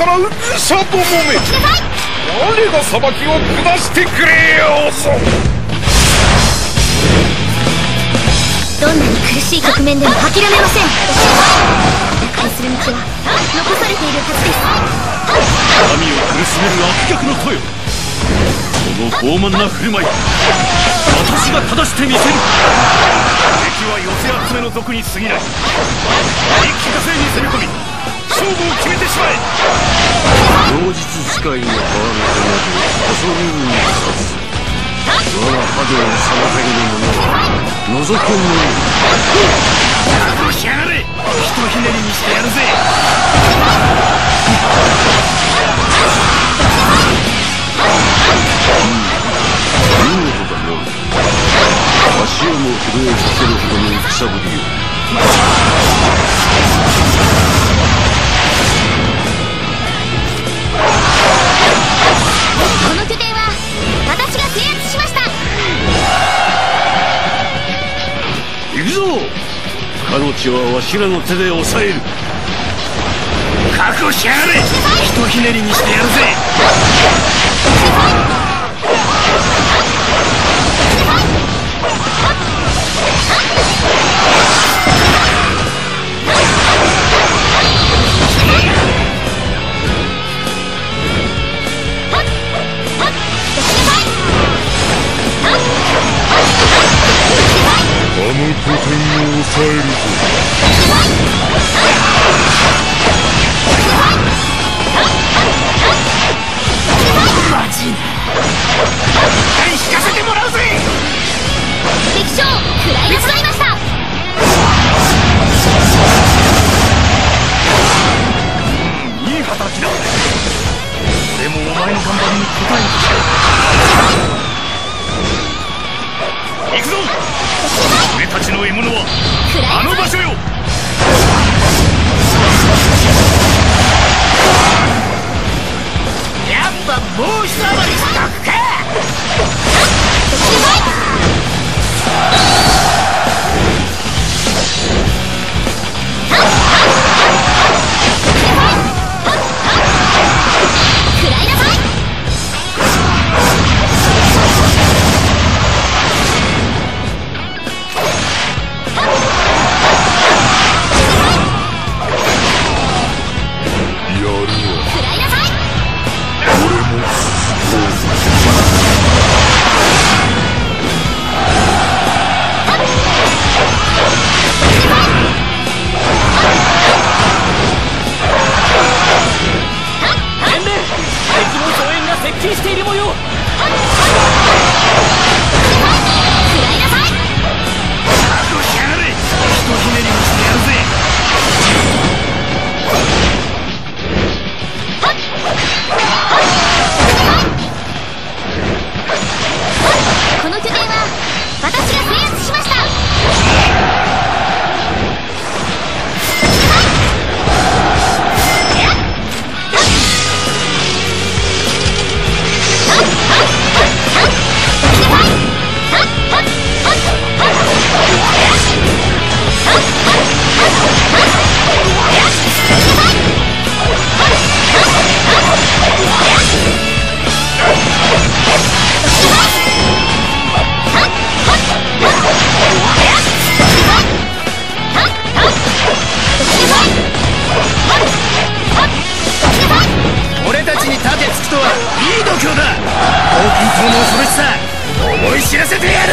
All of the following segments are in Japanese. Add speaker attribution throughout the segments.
Speaker 1: 逆らう愚者どもめ。我が裁きを下してくれよそ
Speaker 2: どんなに苦しい局面でも諦めません。打開する道は残されているはずです
Speaker 1: 神を苦しめる悪逆の声この傲慢な振る舞い私が正してみせる。敵は寄せ集めの賊に過ぎない。一気化成に攻め込み勝負を決めてしまえ。
Speaker 3: 同日使いのバーの手など恐れるにさず我が波動を妨げる者は覗けぬ
Speaker 1: 覚悟しやがれひとひねりにしてやるぜ
Speaker 3: かの地はわしらの手で抑える。
Speaker 1: 覚悟しやがれ。ひとひねりにしてやるぜ引かせてもらうぜ。
Speaker 2: 敵将食らいなさいました。
Speaker 1: いい働きだ。俺もお前の頑張りに応える行くぞ。俺たちの獲物はあの場所よ。やっぱもう一余りしとくか失敗い知らせてやる！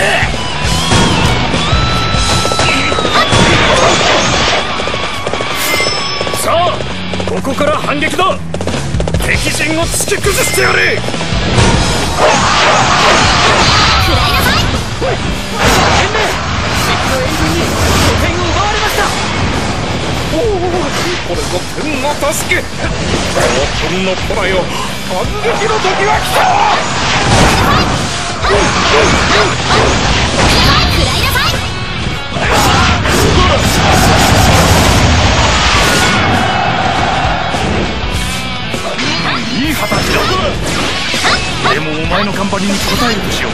Speaker 1: さあここから反撃だ！敵陣を突き崩してやれ
Speaker 2: 食らいなさい
Speaker 1: これぞ天の助け！天の子らよ反撃の時は来た！でもお前の頑張りに応えるとしよう。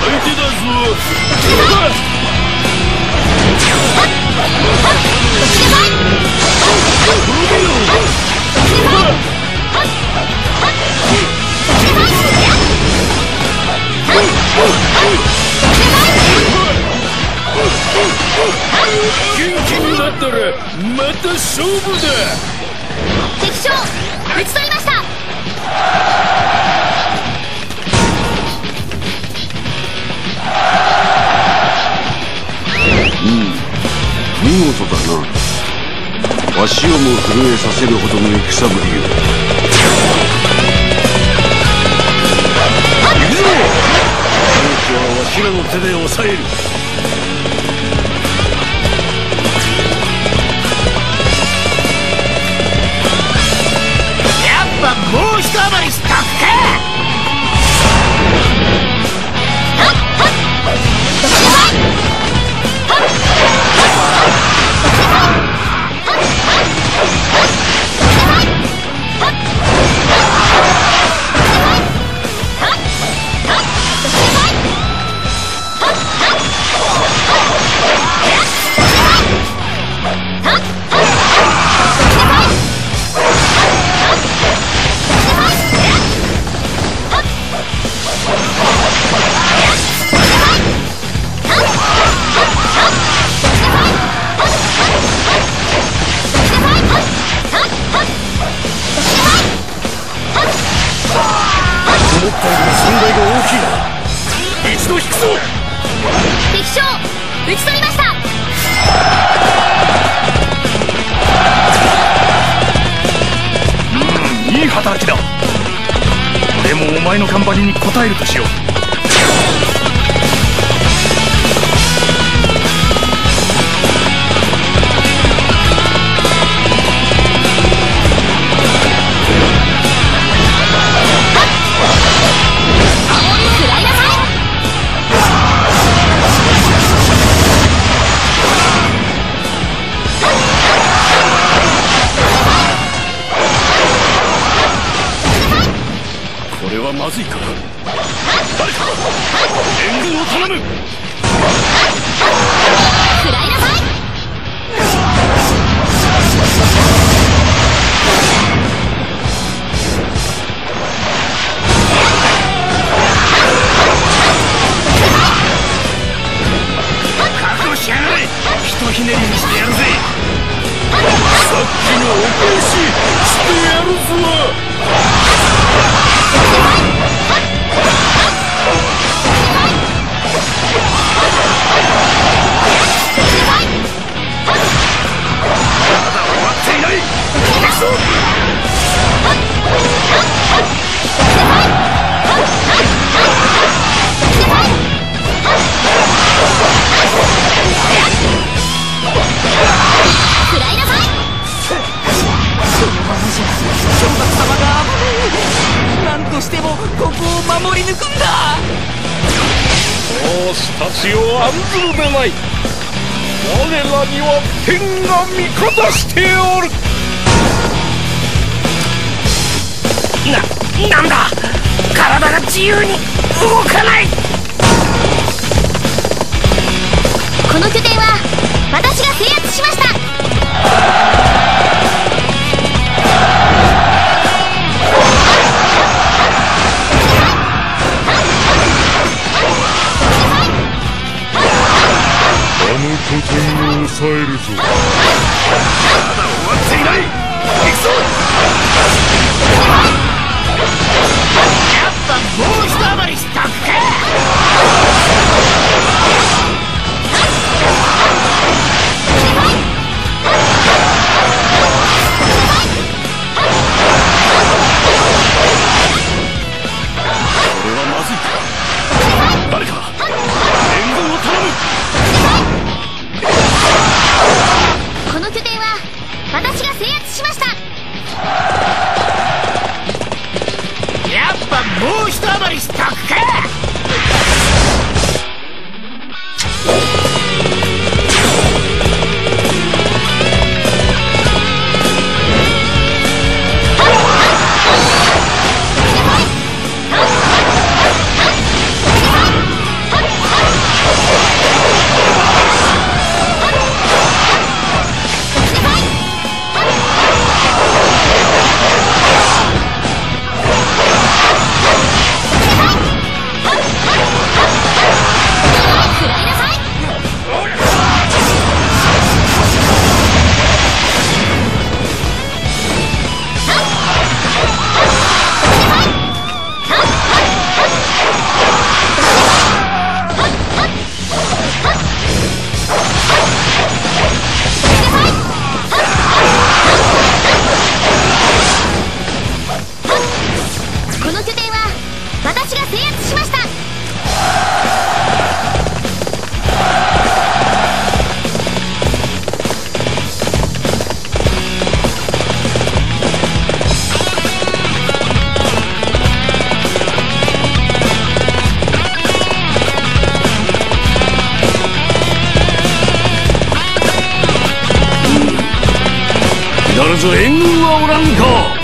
Speaker 1: 相手だぞ勝負だ
Speaker 2: 敵将討ち取りました。
Speaker 3: 見事だな。わしをも震えさせるほどの戦ぶりよ。行くぞ兵器はわしらの手で抑える
Speaker 1: より信頼が大きいな一度引くぞ
Speaker 2: 敵将討ち取りました
Speaker 1: いい働きだ。俺もお前の頑張りに応えるとしよう。王子たちを案ずるでない。我らには天が味方しておる。な、なんだ？体が自由に動かない。
Speaker 2: この拠点は私が制圧しました
Speaker 1: な
Speaker 3: るぞ援軍はおらん
Speaker 4: か